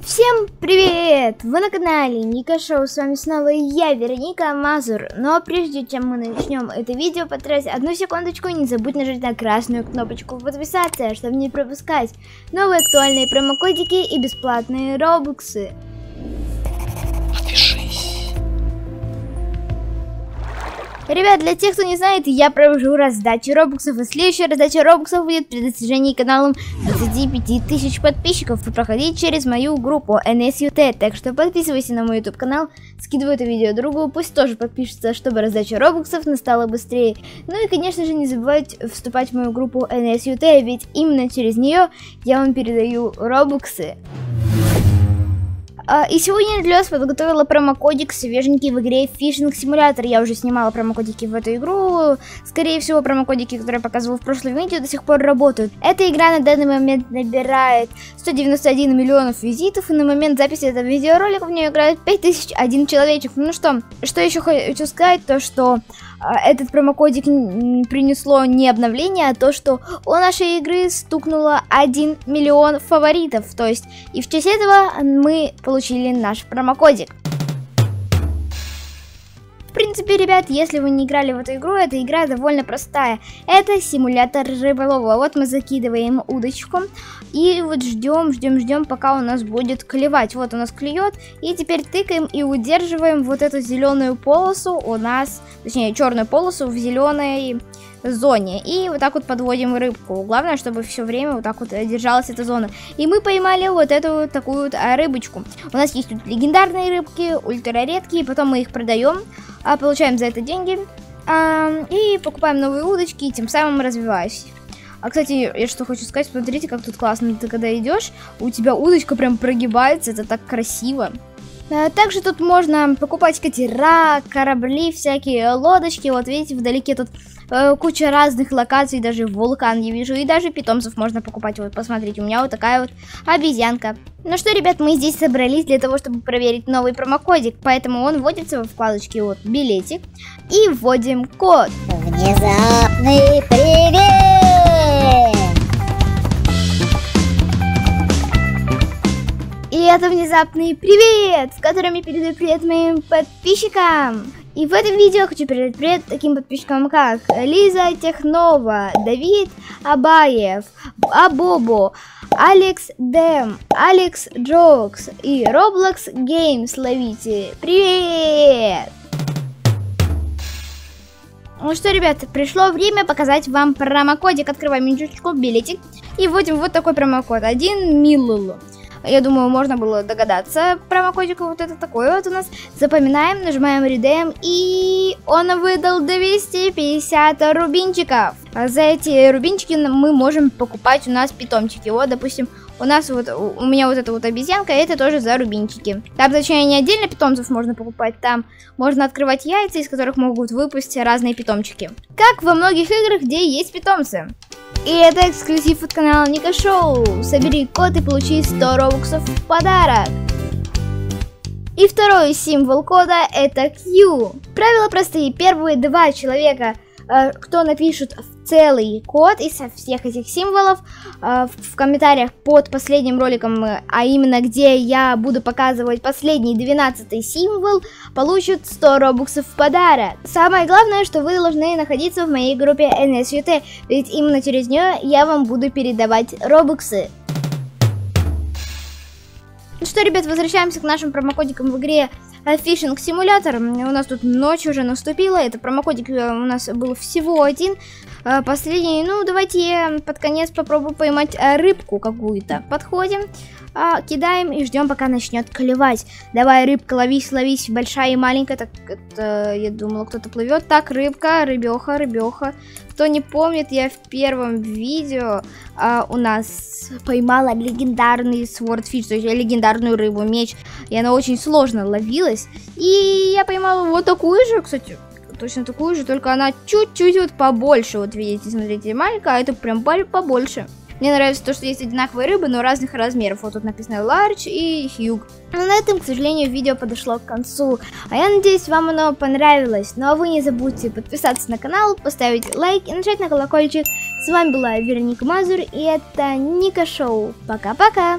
Всем привет! Вы на канале Ника Шоу, с вами снова я, Вероника Мазур. Но прежде чем мы начнем это видео, потратить одну секундочку, не забудь нажать на красную кнопочку подписаться, чтобы не пропускать новые актуальные промокодики и бесплатные робоксы. Ребят, для тех, кто не знает, я провожу раздачу робоксов, и следующая раздача робоксов будет при достижении каналом 25 тысяч подписчиков и проходить через мою группу NSUT, так что подписывайся на мой YouTube канал, скидывай это видео другу, пусть тоже подпишется, чтобы раздача робоксов настала быстрее. Ну и, конечно же, не забывайте вступать в мою группу NSUT, ведь именно через нее я вам передаю робоксы. А, и сегодня для вас подготовила промокодик свеженький в игре Фишинг Симулятор. Я уже снимала промокодики в эту игру. Скорее всего, промокодики, которые я показывала в прошлом видео, до сих пор работают. Эта игра на данный момент набирает 191 миллионов визитов, и на момент записи этого видеоролика в нее играет 5001 человечек. Ну что, что еще хочу сказать, то что этот промокодик принесло не обновление, а то, что у нашей игры стукнуло 1 миллион фаворитов. То есть, и в честь этого мы получили наш промокодик принципе, ребят, если вы не играли в эту игру, эта игра довольно простая. Это симулятор рыболова. Вот мы закидываем удочку и вот ждем, ждем, ждем, пока у нас будет клевать. Вот у нас клюет, и теперь тыкаем и удерживаем вот эту зеленую полосу у нас, точнее, черную полосу в зеленой зоне. И вот так вот подводим рыбку. Главное, чтобы все время вот так вот держалась эта зона. И мы поймали вот эту вот такую вот а, рыбочку. У нас есть тут легендарные рыбки, ультра редкие, потом мы их продаем, а получаем за это деньги. А, и покупаем новые удочки, и тем самым развиваюсь. А, кстати, я что хочу сказать, смотрите, как тут классно. Ты когда идешь, у тебя удочка прям прогибается, это так красиво. А, также тут можно покупать катера, корабли, всякие лодочки. Вот видите, вдалеке тут э, куча разных локаций, даже вулкан я вижу, и даже питомцев можно покупать. Вот, посмотрите, у меня вот такая вот обезьянка. Ну что, ребят, мы здесь собрались для того, чтобы проверить новый промокодик, поэтому он вводится во вкладочке вот билетик, и вводим код. Внезапный привет! Это внезапный привет, с которым я передаю привет моим подписчикам. И в этом видео я хочу передать привет таким подписчикам, как Лиза Технова, Давид Абаев, Абобо, Алекс Дэм, Алекс Джокс и Roblox Games ловите. Привет! Ну что, ребят, пришло время показать вам промокодик. Открываем менючку, билетик и вводим вот такой промокод. 1 милл. Я думаю, можно было догадаться. Промокодик вот это такой вот у нас. Запоминаем, нажимаем Redeem, и он выдал 250 рубинчиков. А за эти рубинчики мы можем покупать у нас питомчики. Вот, допустим, у нас вот, у меня вот эта вот обезьянка, это тоже за рубинчики. Там, точнее, не отдельно питомцев можно покупать, там можно открывать яйца, из которых могут выпустить разные питомчики. Как во многих играх, где есть питомцы. И это эксклюзив от канала Ника Шоу. Собери код и получи 100 робоксов в подарок. И второй символ кода это Q. Правила простые. Первые два человека кто напишет целый код из всех этих символов э, в комментариях под последним роликом, э, а именно где я буду показывать последний 12 символ, получит 100 робоксов в подарок. Самое главное, что вы должны находиться в моей группе NSUT, ведь именно через нее я вам буду передавать робоксы. Ну что, ребят, возвращаемся к нашим промокодикам в игре фишинг симулятор. У нас тут ночь уже наступила. Это промокодик э, у нас был всего один. Э, последний. Ну, давайте я под конец попробую поймать э, рыбку какую-то. Подходим, а, кидаем и ждем, пока начнет клевать. Давай, рыбка, ловись, ловись. Большая и маленькая. Так, это, я думала, кто-то плывет. Так, рыбка, рыбеха, рыбеха. Кто не помнит, я в первом видео а, у нас поймала легендарный swordfish, то есть легендарную рыбу, меч. И она очень сложно ловилась. И я поймала вот такую же, кстати, точно такую же, только она чуть-чуть вот побольше. Вот видите, смотрите, маленькая, а это прям побольше. Мне нравится то, что есть одинаковые рыбы, но разных размеров. Вот тут написано large и huge. Но на этом, к сожалению, видео подошло к концу. А я надеюсь, вам оно понравилось. Ну а вы не забудьте подписаться на канал, поставить лайк и нажать на колокольчик. С вами была Вероника Мазур, и это Ника Шоу. Пока-пока!